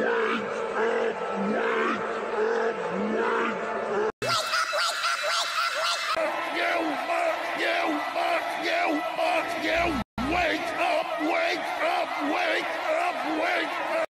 Wake up! Wake up! Wake up! Wake up!